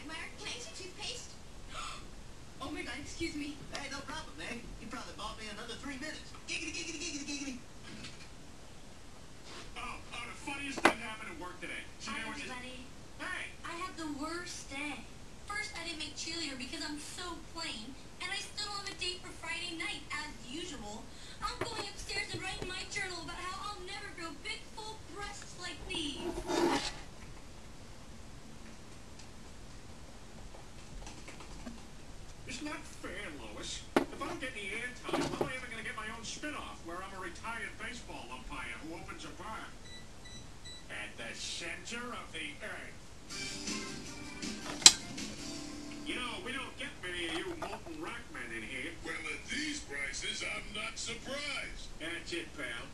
Quagmire, can I use your toothpaste? oh my god, excuse me. Hey, no problem, man. You probably bought me another three minutes. Giggity, giggity, giggity, giggity. Oh, oh, the funniest thing happened at work today. See, Hi, everybody. Hey, I had the worst day. First, I didn't make cheerleader because I'm so plain, and I still don't have a date for Friday night, as usual. I'm going upstairs and writing my journal about how I'll never grow big, full breasts like these. It's not fair, Lois. If I don't get any airtime, how am I ever going to get my own spin-off where I'm a retired baseball umpire who opens a bar? At the center of the earth. You know, we don't get many of you molten rock men in here. Well, at these prices, I'm not surprised. That's it, pal.